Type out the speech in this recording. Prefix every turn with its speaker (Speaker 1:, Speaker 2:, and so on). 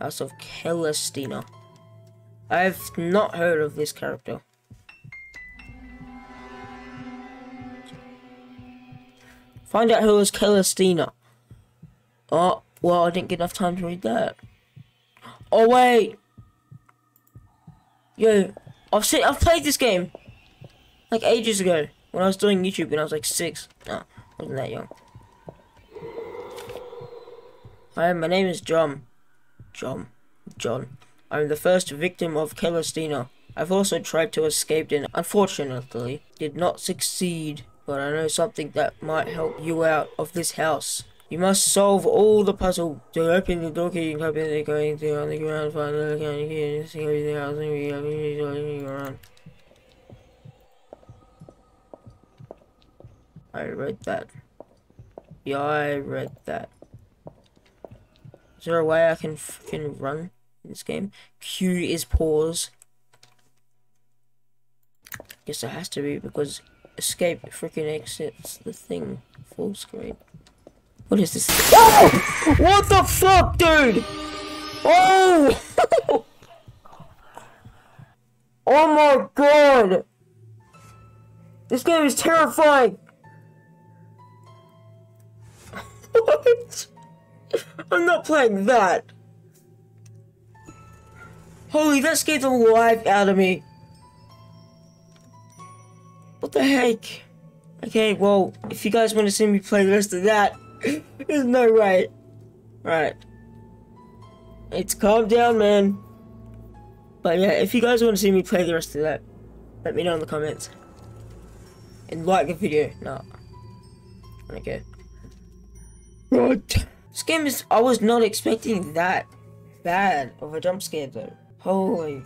Speaker 1: House of Celestina. I've not heard of this character. Find out who is Celestina. Oh, well, I didn't get enough time to read that. Oh, wait. Yo, I've seen, I've played this game. Like ages ago. When I was doing YouTube when I was like six. I wasn't that young. Hi, my name is John. John. John. I'm the first victim of Celestina. I've also tried to escape and unfortunately did not succeed. But I know something that might help you out of this house. You must solve all the puzzle to open the door key and open the going to on the ground, find the county key, and see everything else, and we have around. I read that. Yeah, I read that. Is there a way I can freaking run in this game? Q is pause. Guess it has to be because escape freaking exits the thing full screen. What is this? Oh! What the fuck, dude? Oh! oh my god! This game is terrifying! what? I'm not playing that! Holy, that scared the life out of me! What the heck? Okay, well, if you guys want to see me play the rest of that, there's no way. Right. It's calm down, man. But yeah, if you guys want to see me play the rest of that, let me know in the comments. And like the video. No. Okay. Right. This game is, I was not expecting that bad of a jump scare though. Holy.